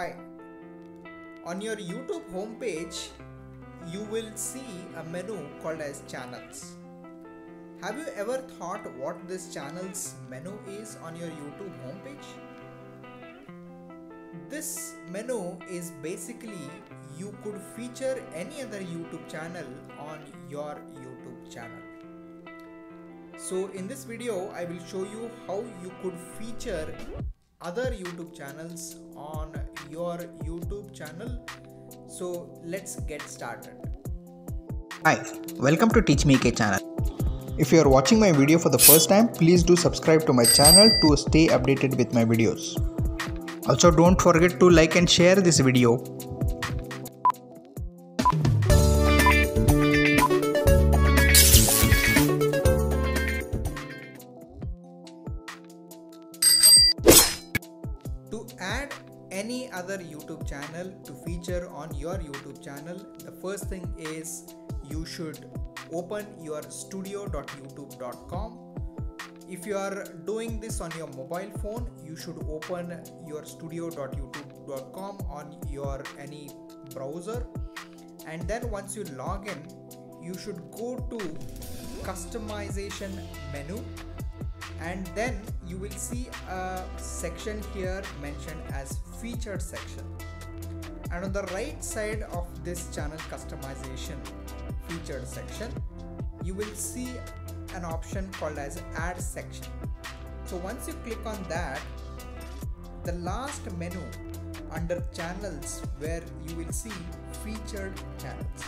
Hi. On your YouTube homepage, you will see a menu called as channels. Have you ever thought what this channels menu is on your YouTube homepage? This menu is basically you could feature any other YouTube channel on your YouTube channel. So in this video, I will show you how you could feature other YouTube channels on your YouTube channel. So let's get started. Hi, welcome to Teach Me AK channel. If you are watching my video for the first time, please do subscribe to my channel to stay updated with my videos. Also don't forget to like and share this video. Any other YouTube channel to feature on your YouTube channel, the first thing is you should open your studio.youtube.com. If you are doing this on your mobile phone, you should open your studio.youtube.com on your any browser. And then once you log in, you should go to customization menu and then you will see a section here mentioned as featured section. And on the right side of this channel customization featured section you will see an option called as add section. So once you click on that the last menu under channels where you will see featured channels.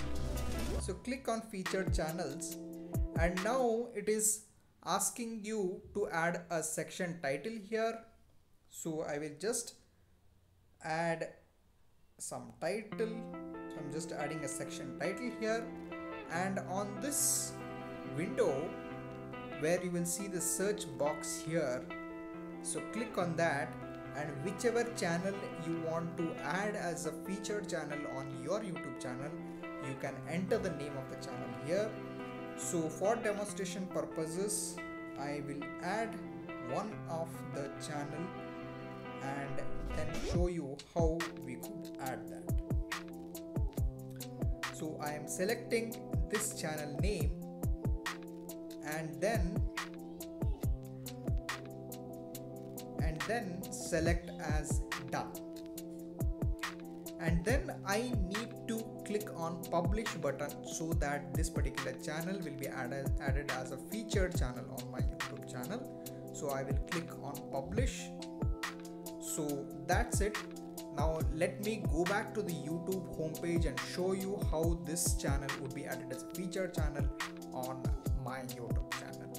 So click on featured channels and now it is asking you to add a section title here. So I will just add some title. So I'm just adding a section title here. And on this window where you will see the search box here so click on that and whichever channel you want to add as a featured channel on your YouTube channel you can enter the name of the channel here so for demonstration purposes I will add one of the channel and then show you how we could add that. So I am selecting this channel name and then and then select as done. And then I need click on publish button so that this particular channel will be added, added as a featured channel on my YouTube channel. So I will click on publish. So that's it. Now let me go back to the YouTube homepage and show you how this channel would be added as a featured channel on my YouTube channel.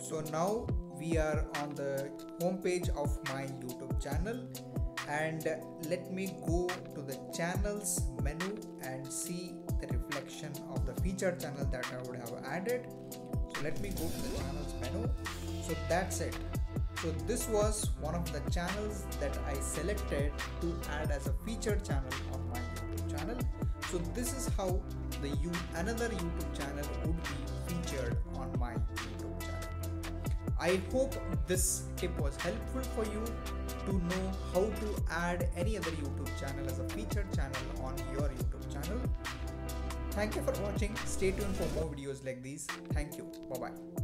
So now we are on the homepage of my YouTube channel and let me go to the channels menu and see the reflection of the featured channel that I would have added. So let me go to the channels menu. So that's it. So this was one of the channels that I selected to add as a featured channel on my YouTube channel. So this is how the you another YouTube channel would be featured on my YouTube channel. I hope this tip was helpful for you to know how to add any other YouTube channel as a featured channel on your YouTube channel. Thank you for watching. Stay tuned for more videos like these. Thank you. Bye bye.